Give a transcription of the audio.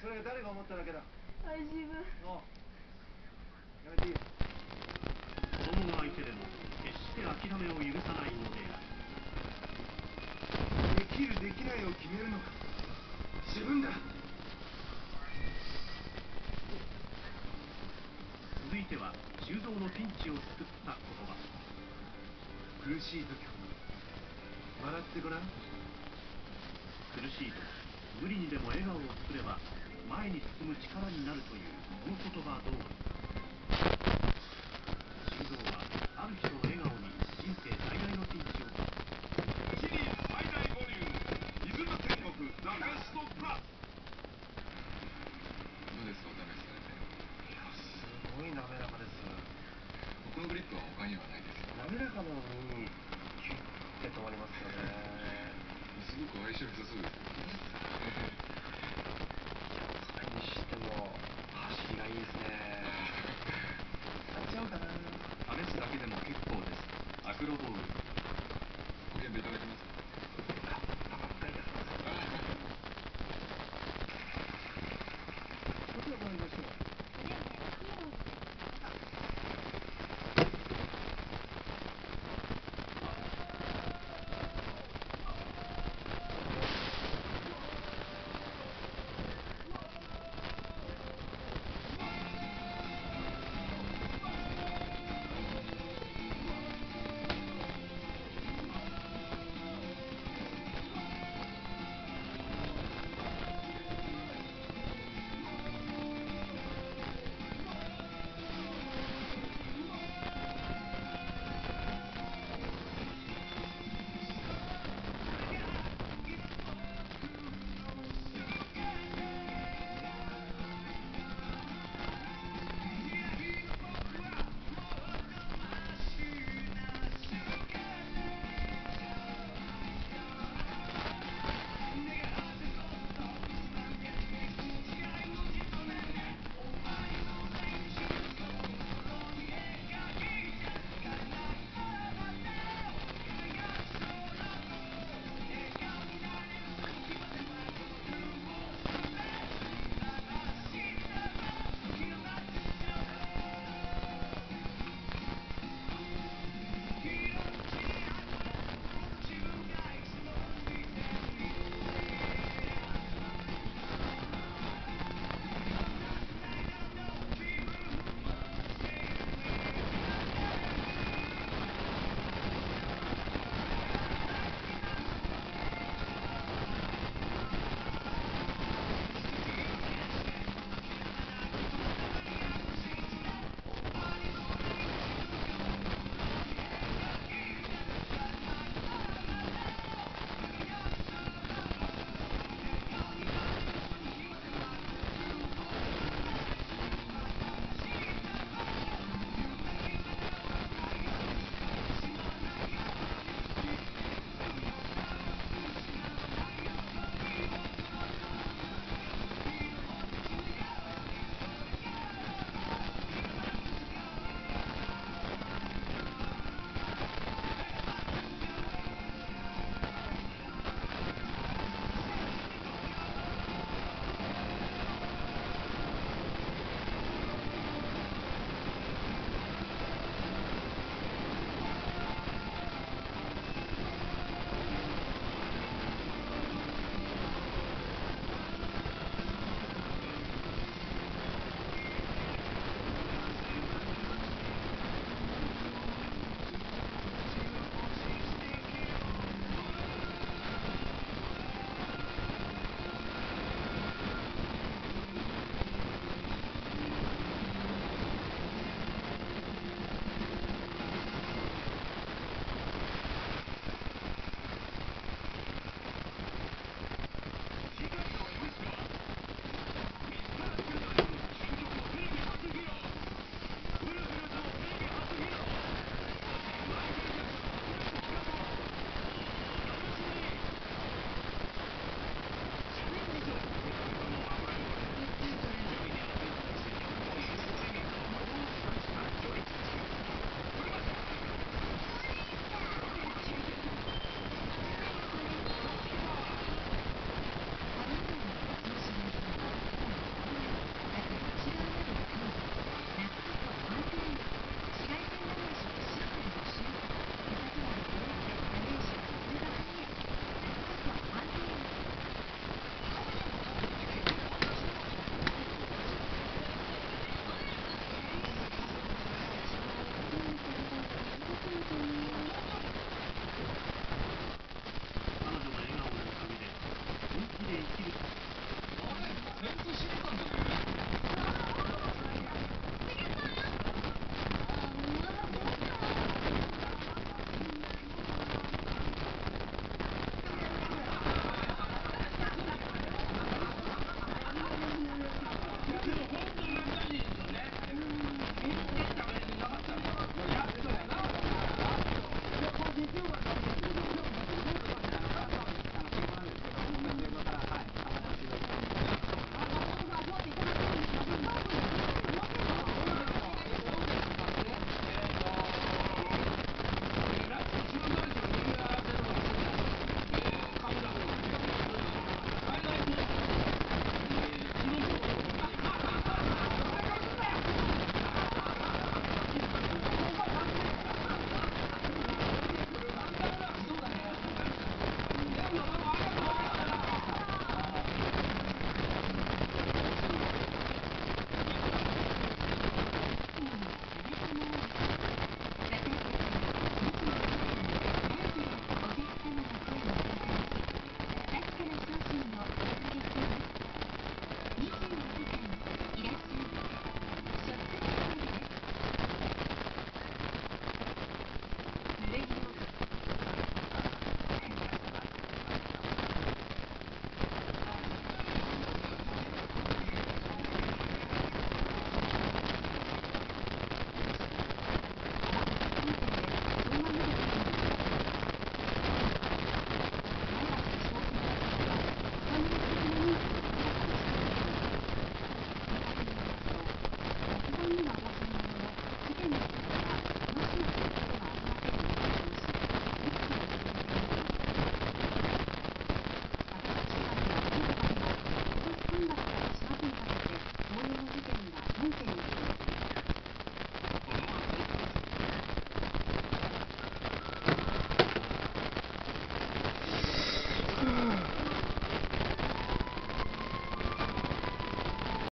それ誰が思っただけだ？はい自分。おう。やめていいよ。子供の相手でも決して諦めを許さないのである。できるできないを決めるのは自分だ。続いては修造のピンチを救った言葉。苦しい時。ほど笑ってごらん。苦しいと無理にでも笑顔を作れば前に進む力になるというこの言葉通り修造はある日の笑顔に人生最大のピンチをシリーズ最大ボリューム「リズム天国ザ・ベストプラス」どうですかお試しされていやすごい滑らかです。このグリップは他にはないです。よ滑らかなのにキュッて止まりますよね。すごく相性良さそうですよね準備整えてます。